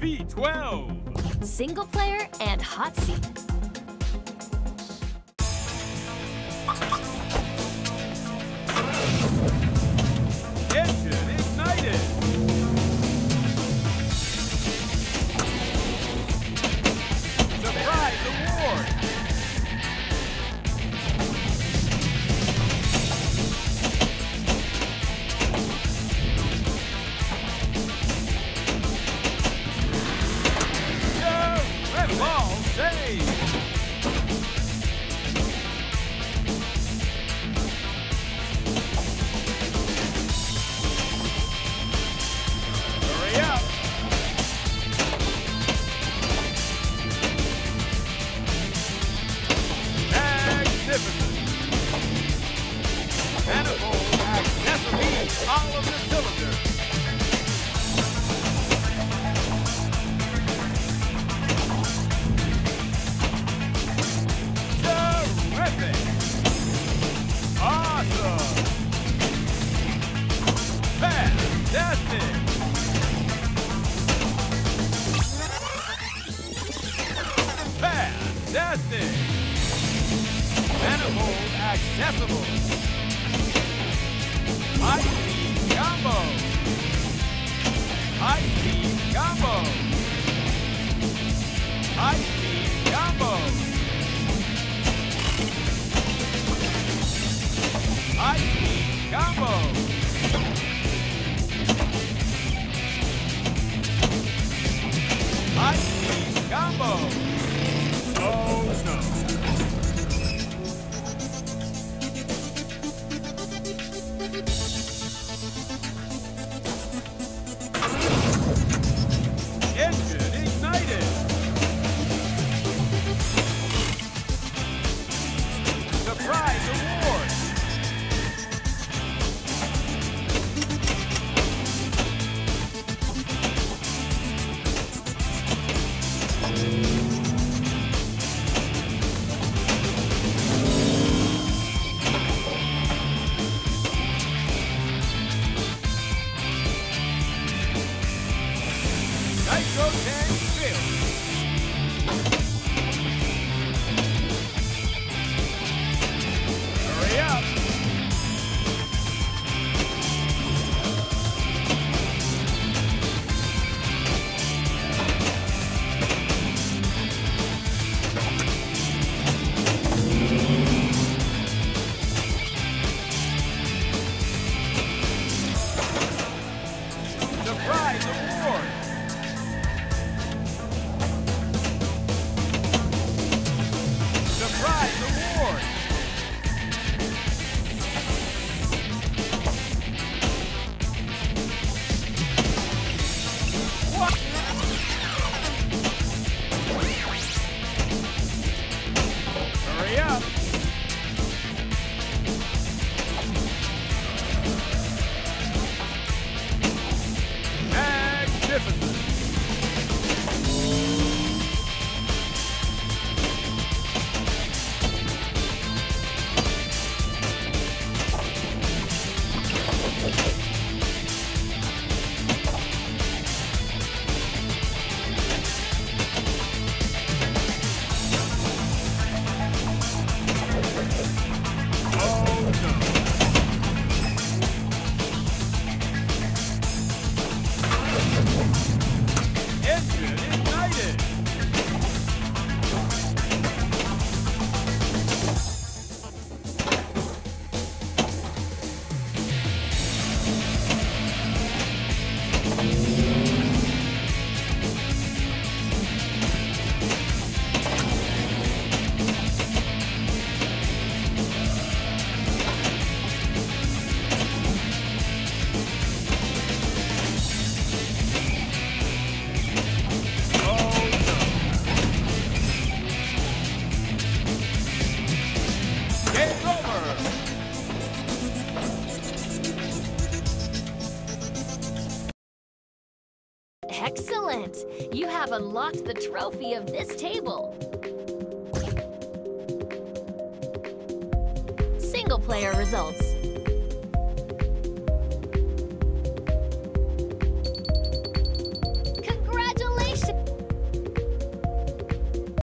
V12. Single player and hot seat. Hey! Fantastic! Manifold accessible! Hurry up. Excellent! You have unlocked the trophy of this table. Single player results.